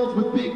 Girls with big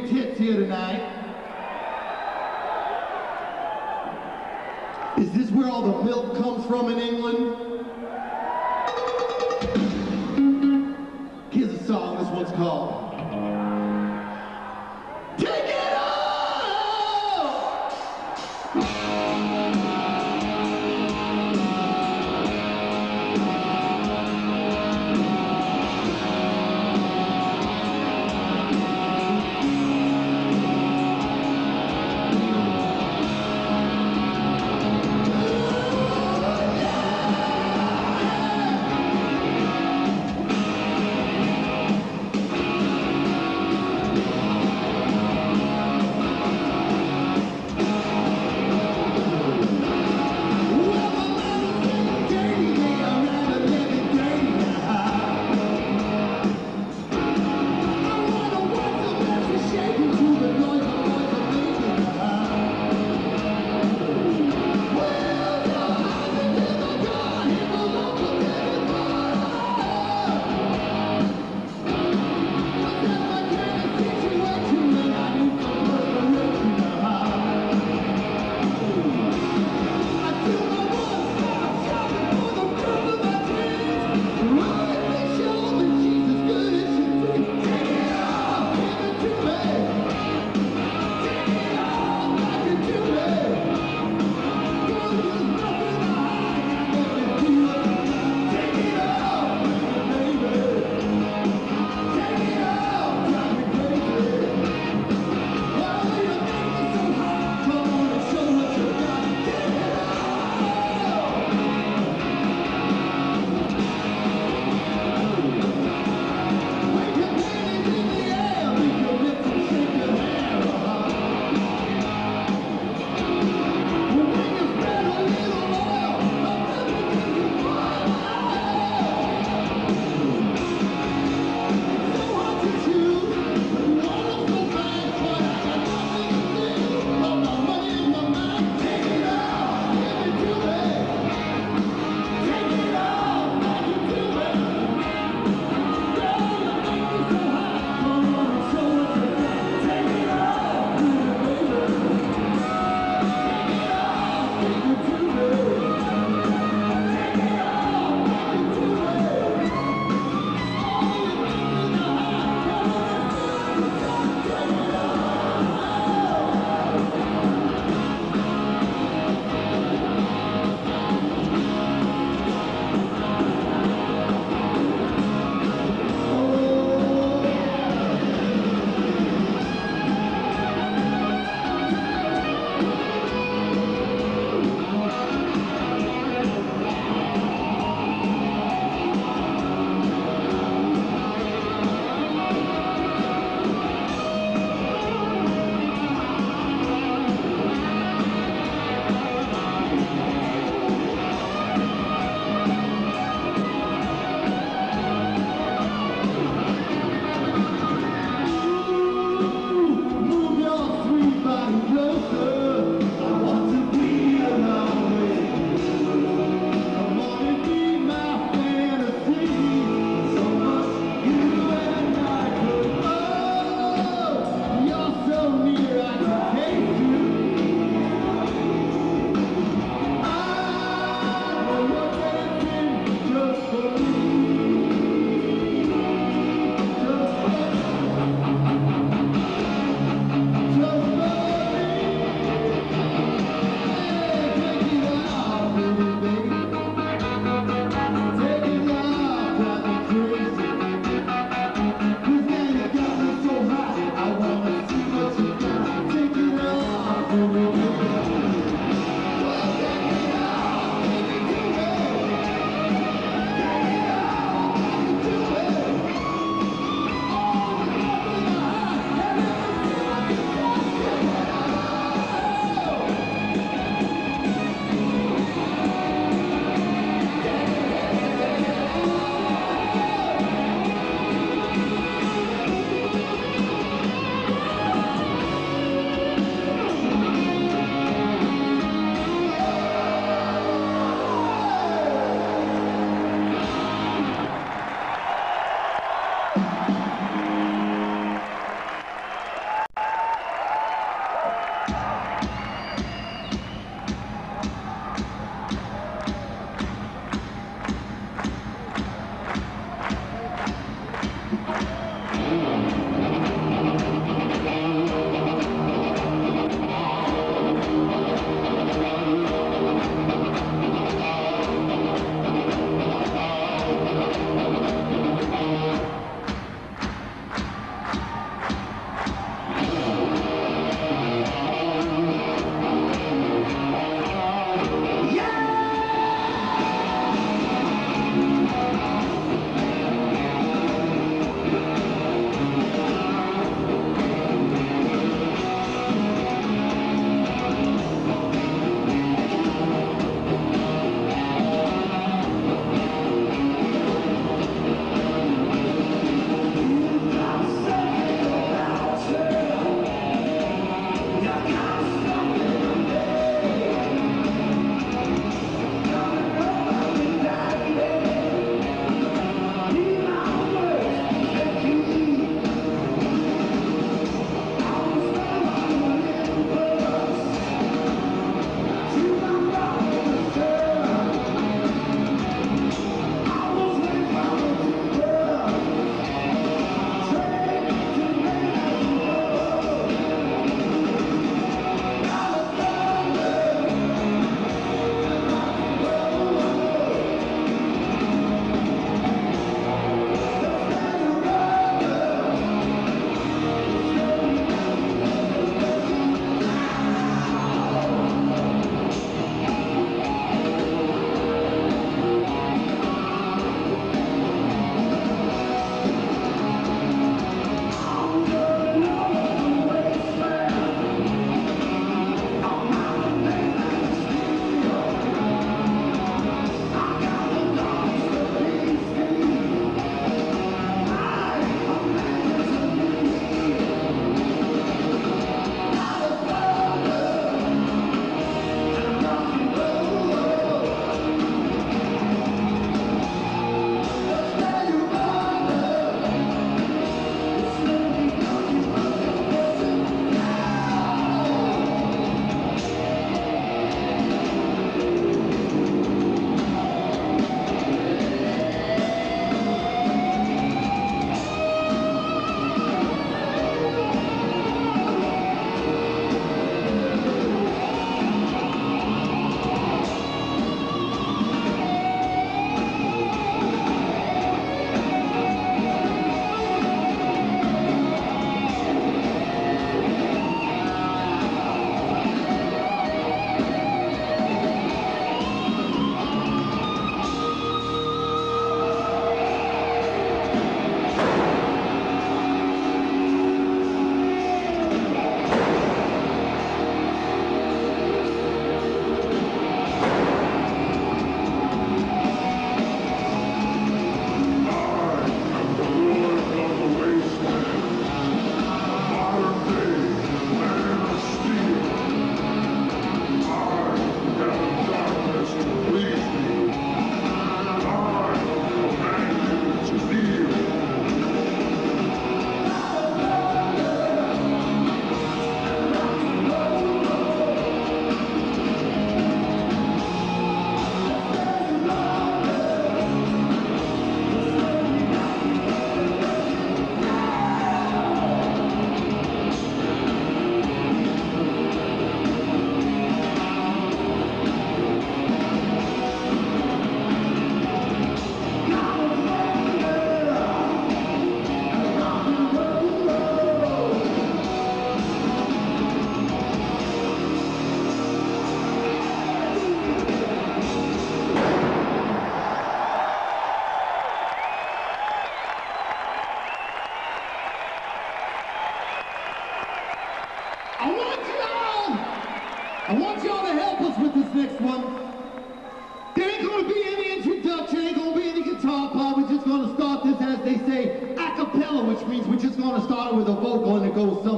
Joe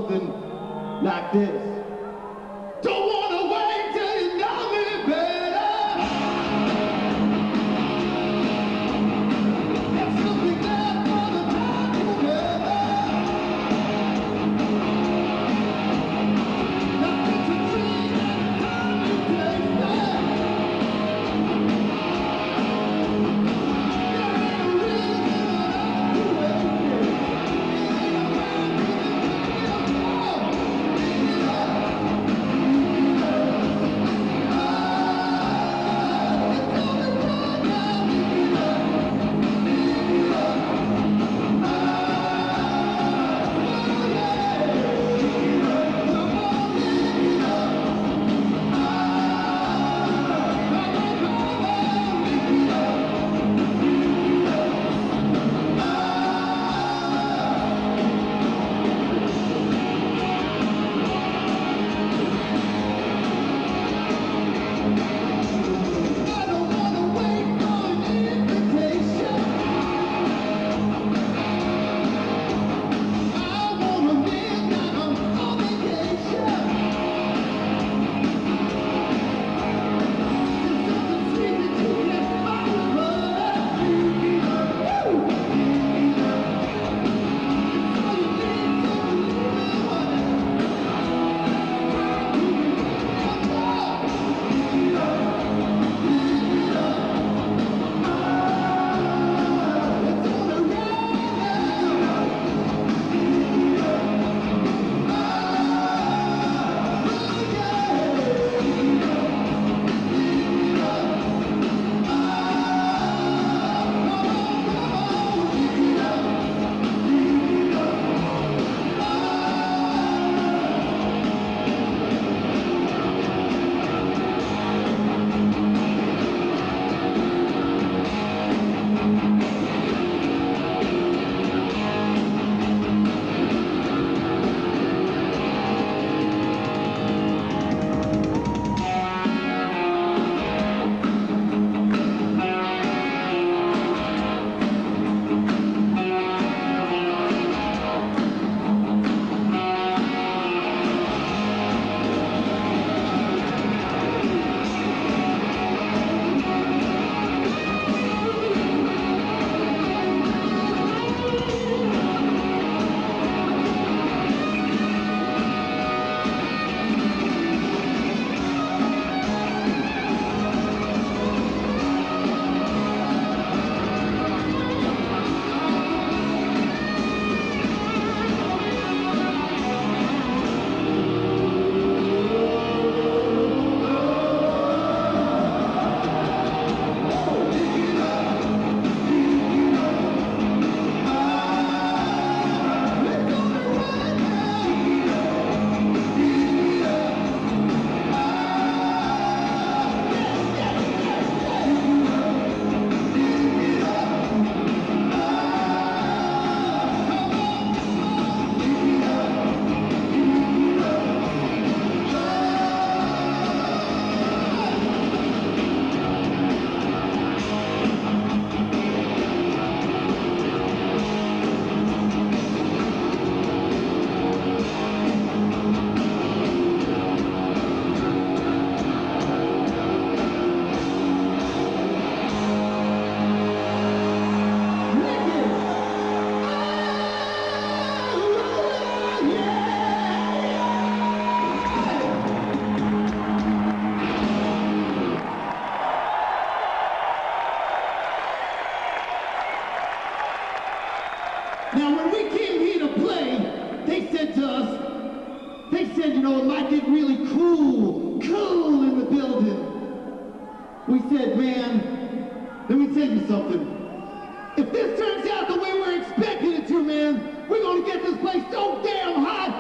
back it you, man. We're gonna get this place so damn hot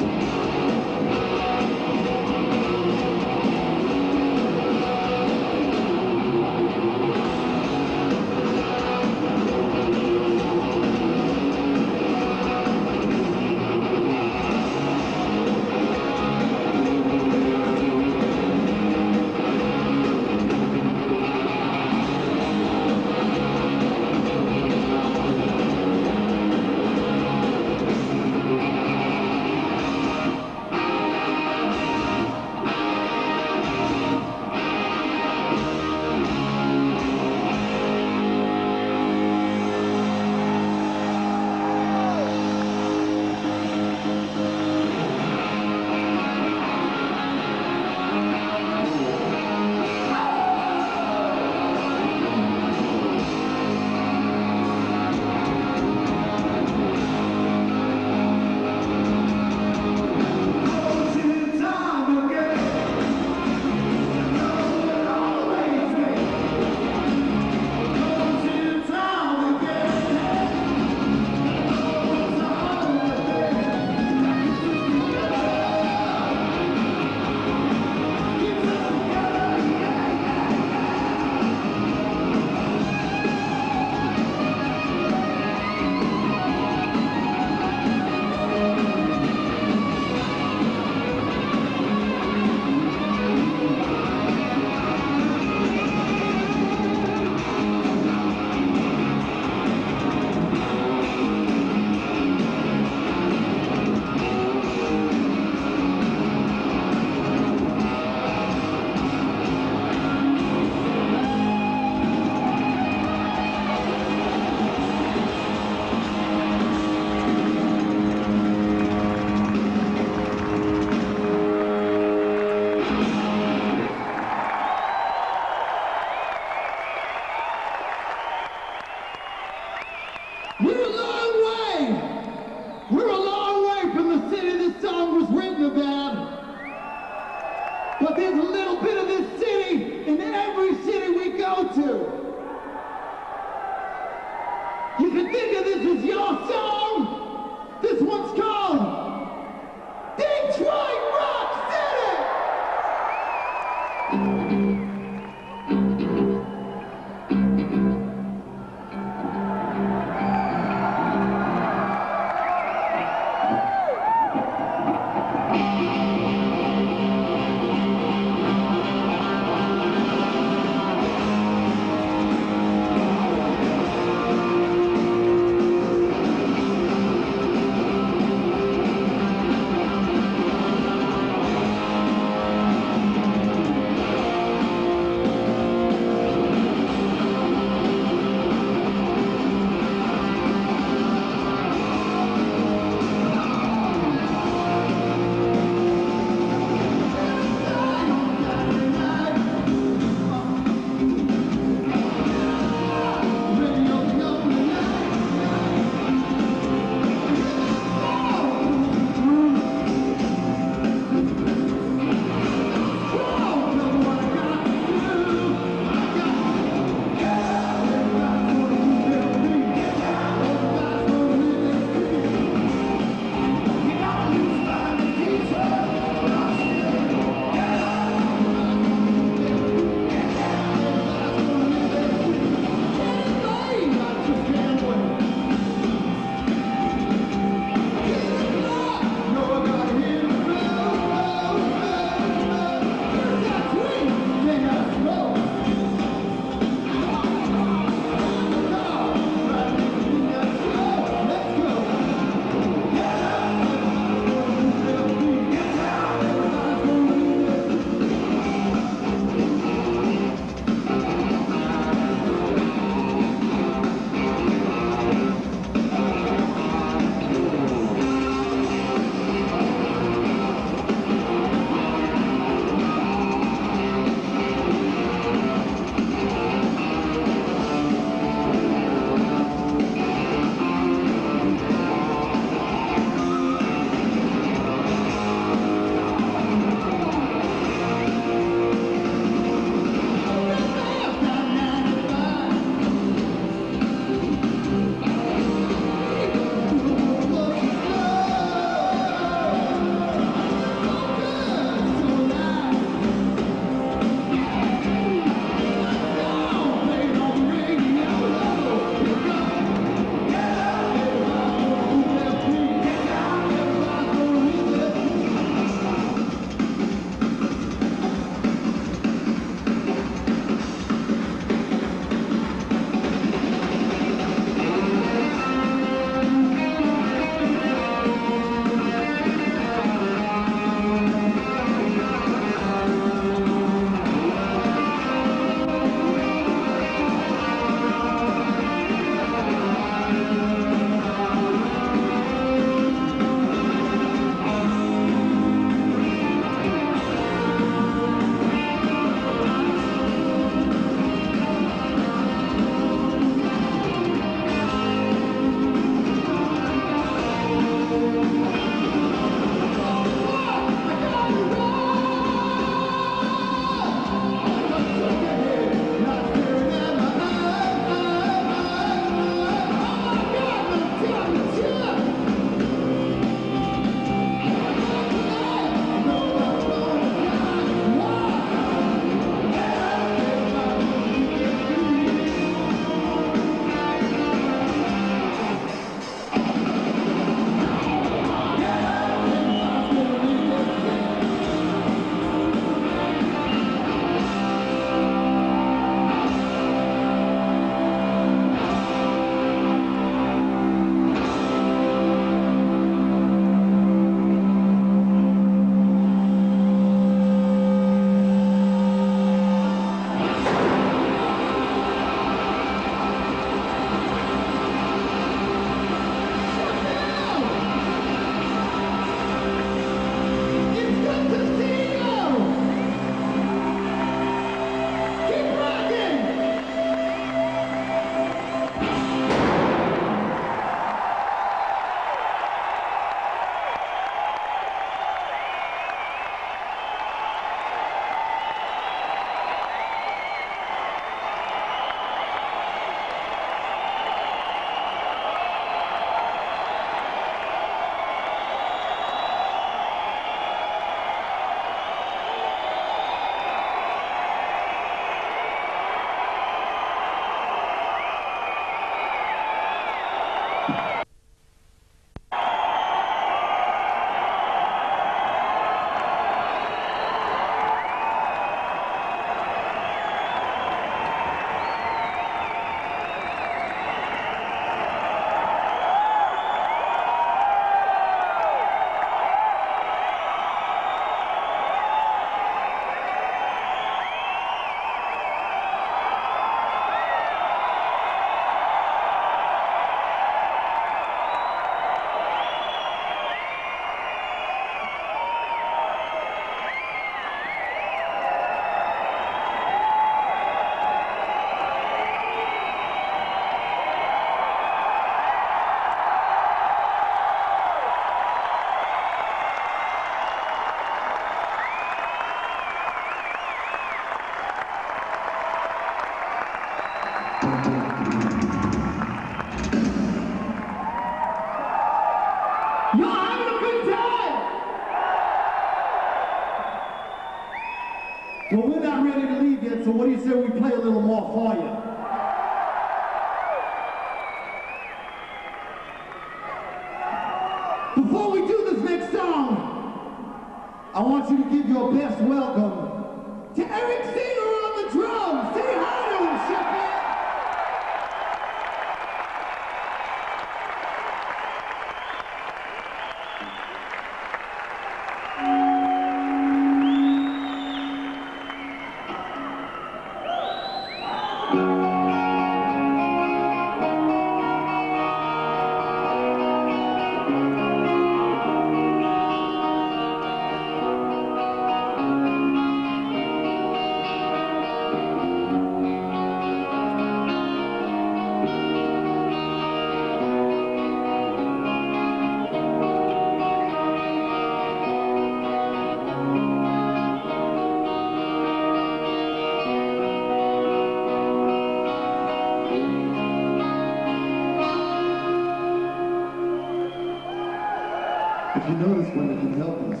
you notice when it can help us,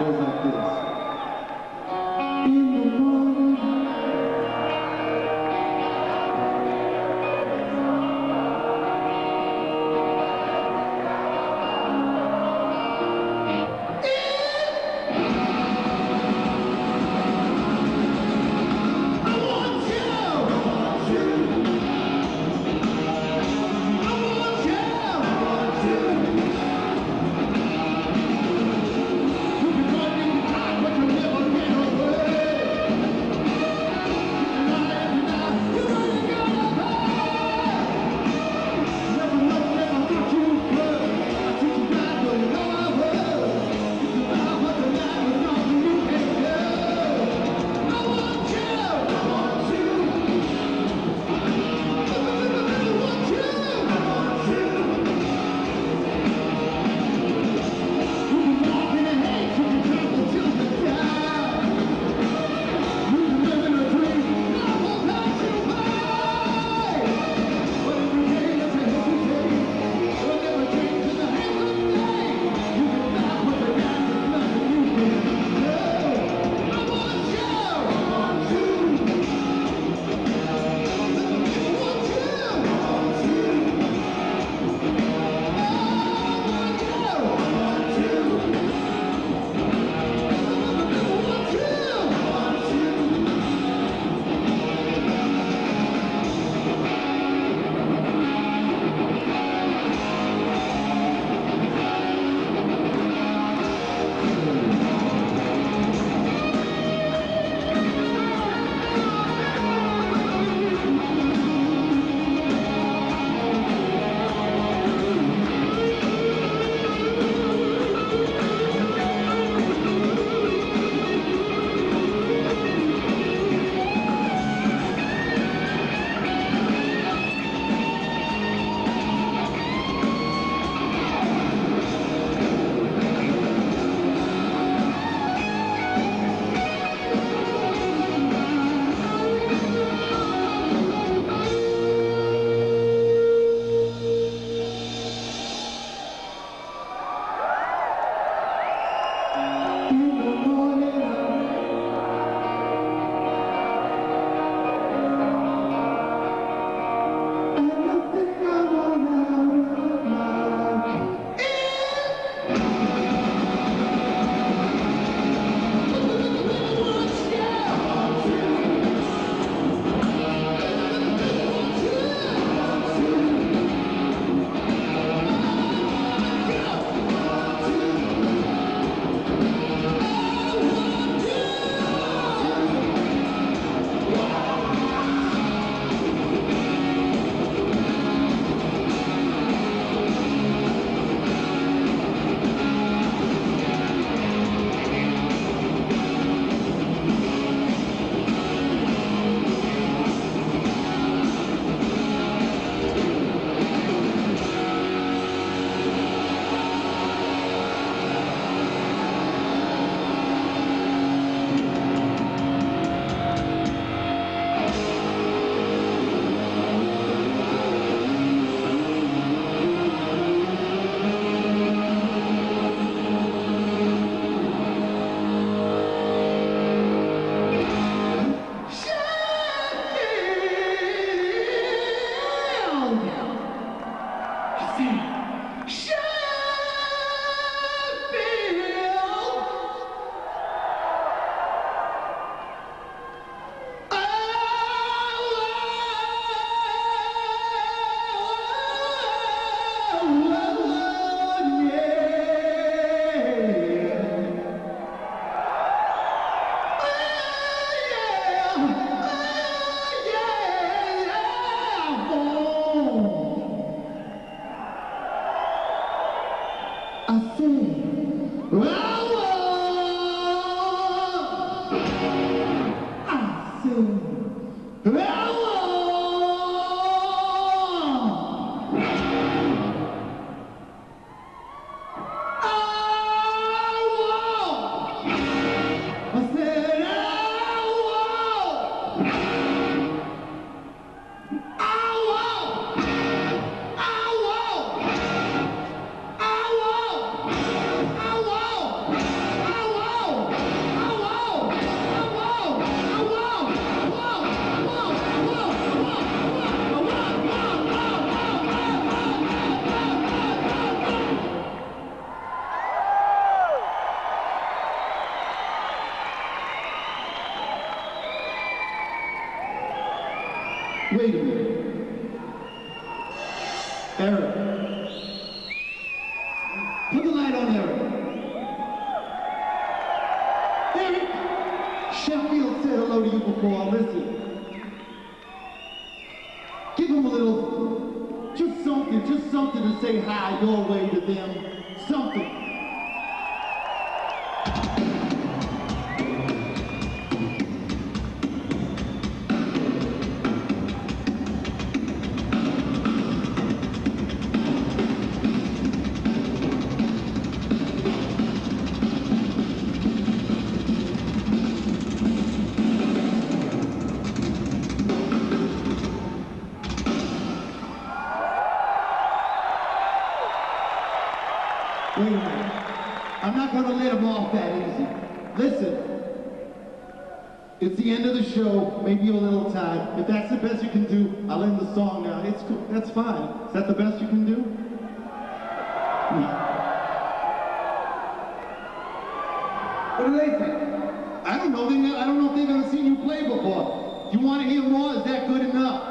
goes like this. Show, maybe a little time. If that's the best you can do, I'll end the song now. It's cool. That's fine. Is that the best you can do? What do they think? I don't know. They, I don't know if they've ever seen you play before. Do you want to hear more? Is that good enough?